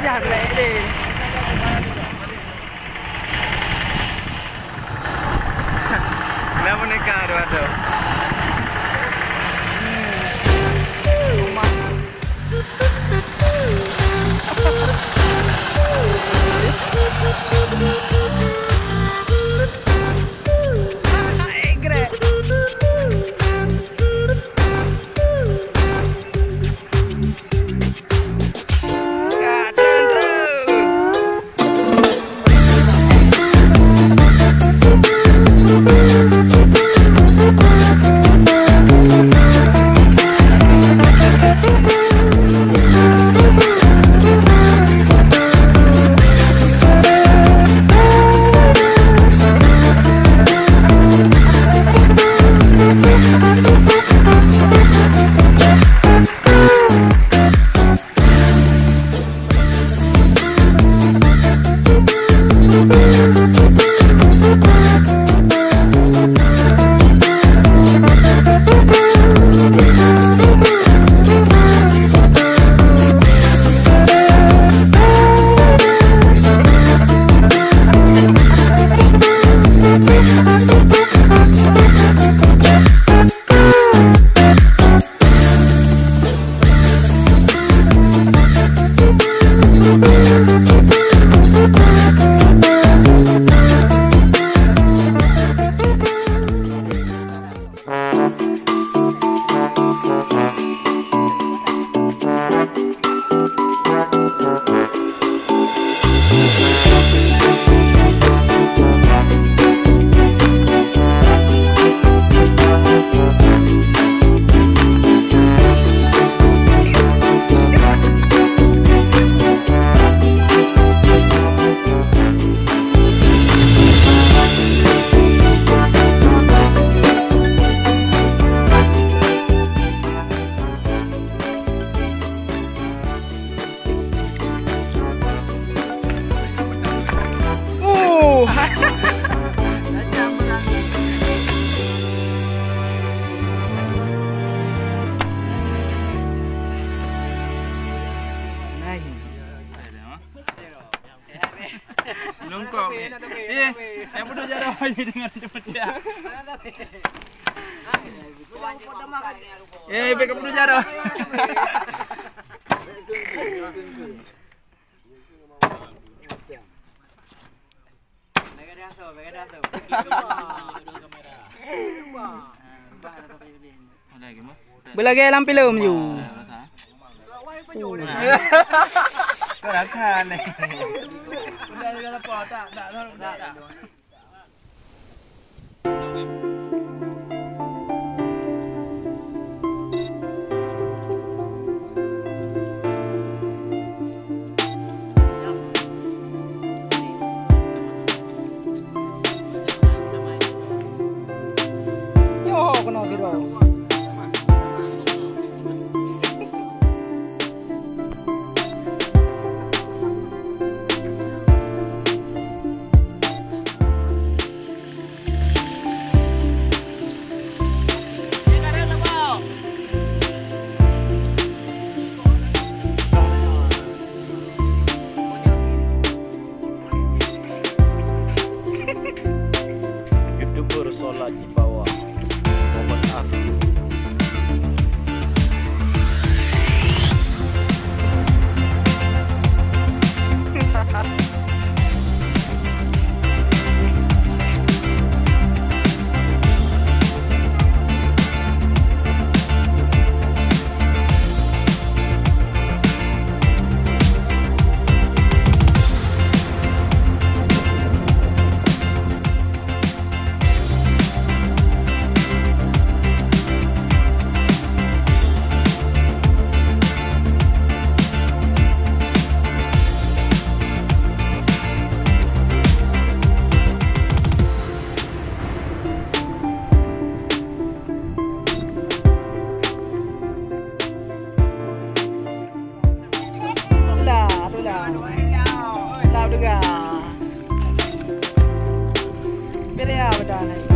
jangan pelak dia. Kenapa nekah tu tu? Aja dengan cepat dia. Eh, beka bodoh jarang. Belagi dalam film you. Kau rakan ni. Ada apa tak tak tak tak. Yo kena kira. talaga. Bili ako, darling.